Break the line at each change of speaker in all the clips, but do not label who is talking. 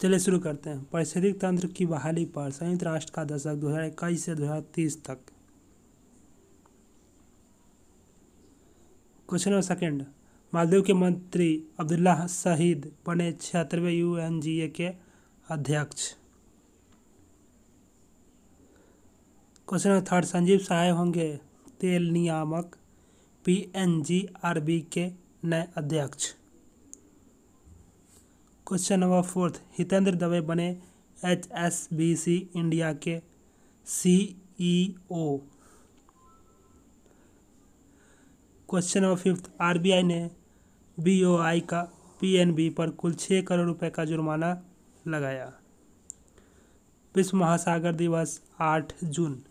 चलिए शुरू करते हैं। पारिस्थितिक तंत्र की बहाली पर संयुक्त राष्ट्र का दशक 2021 से 2030 तक। Question number second. मालदीव के मंत्री अब्दुल्ला शहीद बने छिहत्तरवें यूएनजीए के अध्यक्ष। Question number third. Sanjeev Sahay होंगे तेल नियामक पीएनजीआरबी के नए अध्यक्ष। Question number fourth, Hitendra Dave बने H S B C India के CEO. Question number fifth, RBI ने बीओआई का पीएनबी पर कुल छः करोड़ रुपए का जुर्माना लगाया। विश्व महासागर दिवस, आठ जून।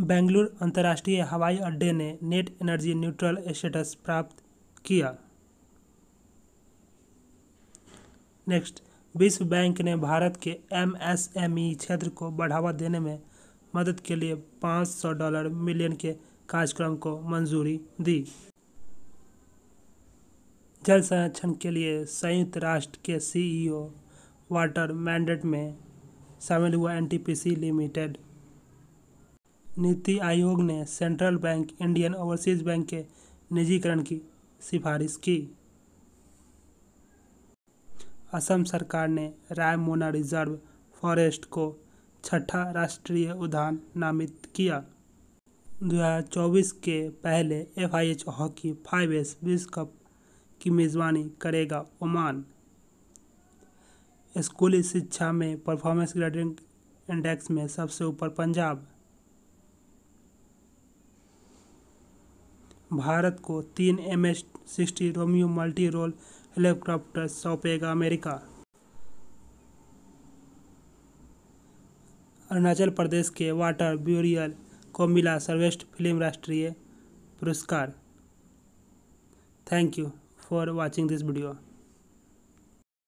बेंगलुरु अंतर्राष्ट्रीय हवाई अड्डे ने नेट एनर्जी न्यूट्रल स्टेटस प्राप्त किया। नेक्स्ट विश्व बैंक ने भारत के एमएसएमई क्षेत्र को बढ़ावा देने में मदद के लिए 500 डॉलर मिलियन के कार्यक्रम को मंजूरी दी। जल संरक्षण के लिए संयुक्त राष्ट्र के सीईओ वाटर मैंडेट में शामिल हुआ एनटीपीसी लिमिटेड नीति आयोग ने central bank, Indian overseas bank के निजीकरण की सिफारिश की। असम सरकार ने रायमोना रिज़र्व फॉरेस्ट को छठा राष्ट्रीय उद्यान नामित किया। 2024 के पहले एफआईएच हॉकी फाइव एस विश्व कप की मेज़बानी करेगा ओमान। स्कूली शिक्षा में परफॉर्मेंस ग्रेडिंग इंडेक्स में सबसे ऊपर पंजाब। भारत को तीन M S sixty Romeo multi role helicopter सौंपेगा अमेरिका। अरुणाचल प्रदेश के वाटर ब्यूरियल को मिला सर्वेस्ट फ़िल्म राष्ट्रीय पुरस्कार। Thank you for watching this video